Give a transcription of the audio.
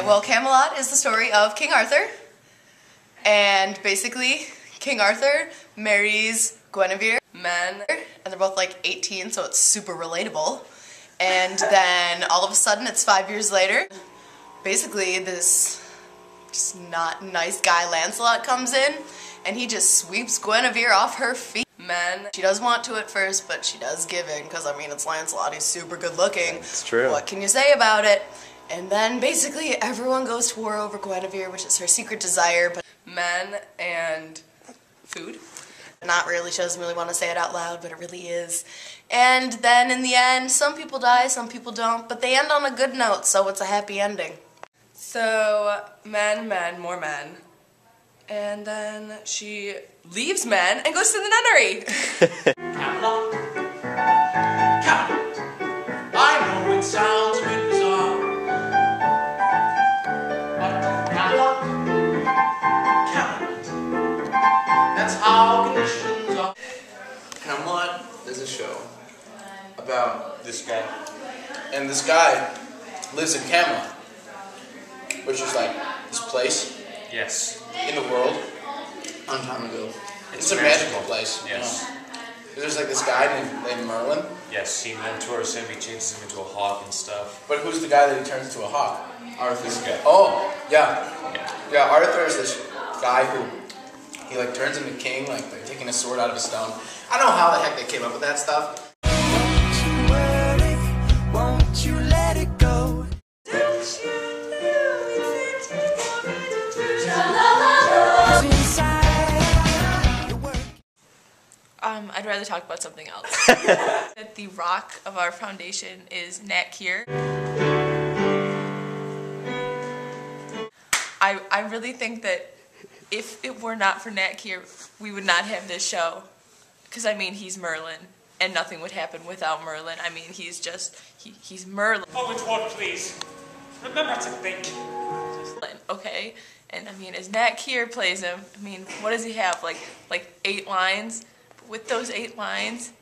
Okay, well, Camelot is the story of King Arthur. And basically, King Arthur marries Guinevere, men, and they're both like 18, so it's super relatable. And then all of a sudden, it's five years later. Basically, this just not nice guy Lancelot comes in, and he just sweeps Guinevere off her feet. Men, she does want to at first, but she does give in, because I mean, it's Lancelot, he's super good looking. It's true. What can you say about it? And then basically everyone goes to war over Guinevere, which is her secret desire, but men and food. Not really, she doesn't really want to say it out loud, but it really is. And then in the end, some people die, some people don't, but they end on a good note, so it's a happy ending. So, men, men, more men. And then she leaves men and goes to the nunnery. about this guy. And this guy lives in Camelot, which is like this place Yes. in the world a long time ago. It's, It's a magical magical. place. you Yes. know. There's like this guy named, named Merlin, Yes, he mentors him, he changes him into a hawk and stuff. but who's the guy that he turns into a hawk? Arthur. This guy. Oh, yeah. Yeah, Arthur is this guy who he like turns into king, like, like taking a sword out of a stone. I don't know how the heck they came up with that stuff. Um, I'd rather talk about something else. that the rock of our foundation is Nat Kier. I, I really think that if it were not for Nat Kier, we would not have this show. Because, I mean, he's Merlin, and nothing would happen without Merlin. I mean, he's just, he, he's Merlin, Forward one, please. Remember to think. okay? And, I mean, as Nat Kier plays him, I mean, what does he have? Like, like eight lines? With those eight lines,